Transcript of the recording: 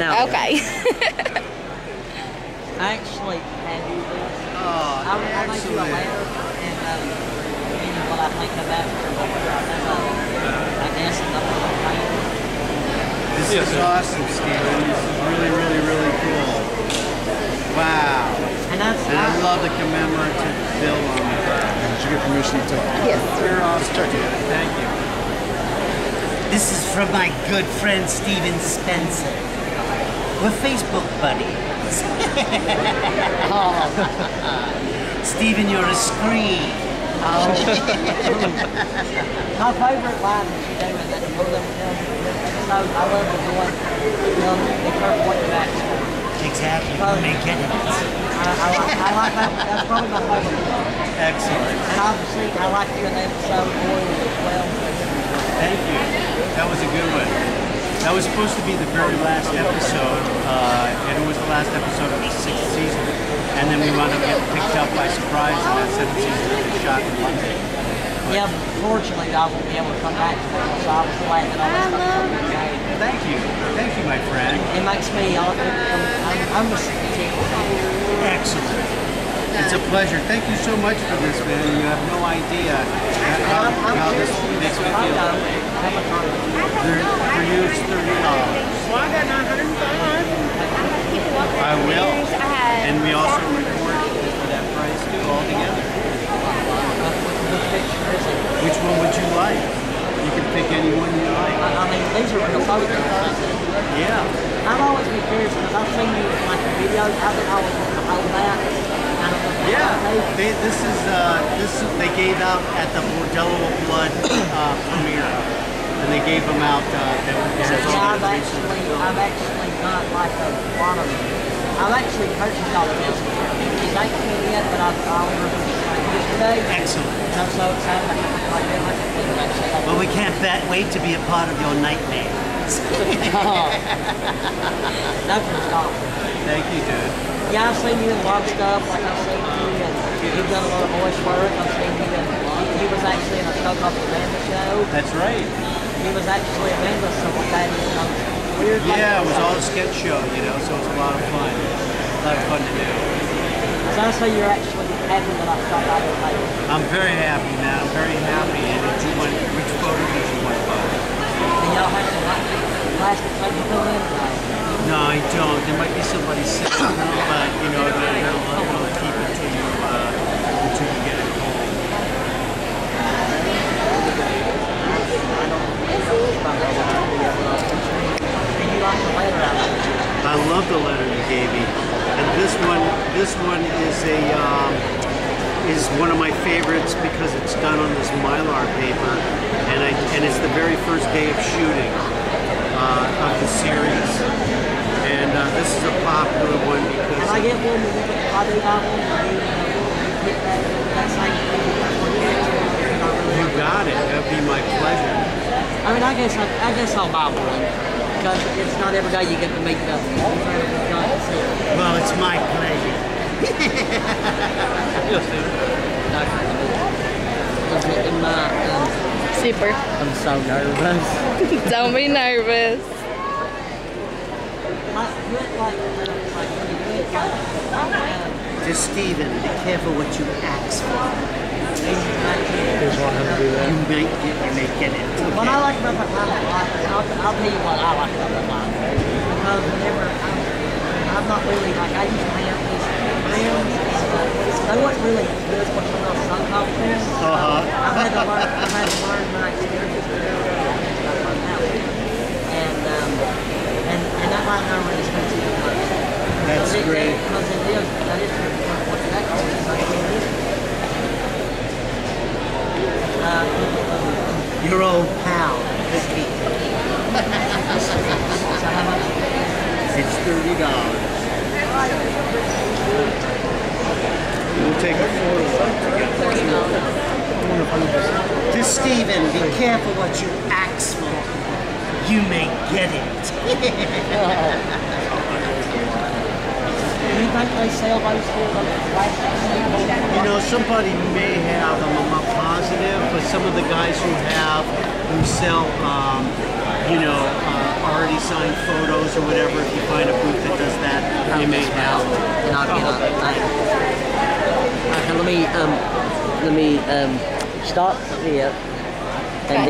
now. Okay. I actually had this. Oh, I, I made you a letter and um, you know what I think about it. And, uh, I guess another one. This is awesome, Steven. This is really, really, really cool. Wow. And that's And I love the commemorative bill on it. Did you get permission to take it? yes. You're awesome. check it. Thank you. This is from my good friend Steven Spencer. We're Facebook buddies. Steven, you're a scream. my favorite line that you do in that of them episodes. I love the one. Um, be careful what you ask for. Exactly. You may get it. I, I, like, I like that. That's probably my favorite one. Excellent. And obviously, I like you in the episode Boyle as well. Thank you. That was a good one. That was supposed to be the very last episode, uh, and it was the last episode of the sixth season. And then we wound up getting picked up by surprise, and that seventh season was shot in London. Yeah, fortunately, I won't be able to come back to it, so I was glad that stuff was okay. Thank you. Thank you, my friend. It makes me, I'm, I'm, I'm just Excellent. It's a pleasure. Thank you so much for this, man. You have no idea how, how this makes me feel. For, for you, it's thirty dollars. Well, I got 905. I will. I had And we also record for that price too, all together. Which one would you like? You can pick any one you like. I mean, these are real photos. Yeah. I've always been curious because I've seen you in like the videos. I've been always wanting to hold that. I don't know if Yeah, they, this is uh, this is- they gave out at the Bordello of Blood uh, premiere, and they gave them out. Uh, had Yeah, I've actually. I've actually got like a lot of I've actually purchased all of this. These ain't here yet, but I've ordered them yesterday. Excellent. I'm so excited. I can't like it. Like it's actually Well, we can't bet, wait to be a part of your nightmares. Nothing's gone. Thank you, dude. Yeah, I've seen you in a lot of stuff. Like I've seen you and you've done a lot of voice work. I've seen you in, you was actually in a show called The Amanda Show. That's right. He was actually Amanda, so what that is, you weird. Yeah, it was all a sketch show, you know, so it was a lot of fun. A lot of fun to do. So I say you're actually happy that I stopped by your place. I'm very happy, man. I'm very happy. And did you want, which photo did you want to buy? And y'all have some like plastic fill in. No, I don't. There might be somebody sitting, but you know, they'll, they'll, they'll keep it to you uh, until you get it home. and you like the letter out of it. I love the letter you gave me, and this one, this one is a um, is one of my favorites because it's done on this mylar paper, and I and it's the very first day of shooting uh, of the series, and uh, this is a popular one because. Can I get one when you get, if I do buy one, will you, you get that, that same thing? You got it. That'd be my pleasure. I mean, I guess I, I guess I'll buy one because it's not every day you get to meet the Well, it's my pleasure. Was it in my, um, super. I'm so nervous. Don't be nervous. You Just Steven, be careful what you ask for. Here's want him to do that. You may get, you may get it. What I like about that line, like, and I'll, I'll tell you what I like about that line. Because whenever I'm, I'm not really like I used to have these friends, but they wasn't really good for some of those song competitions. Uh-huh. I've had to learn, I've had to learn and um, and and that really much. That's great. Because it is, that is what that is. So it is. Uh, Your old pal. so how much? It's thirty dollars. We'll take a photo together. Just Steven, be careful what you ask for. You may get it. You think they sell those here, those plastic You know, somebody may have them. I'm not positive, but some of the guys who have who sell, um, you know, uh, already signed photos or whatever. If you find a booth that does that, they may have. And I'll get let me um, let me um, stop here, and then.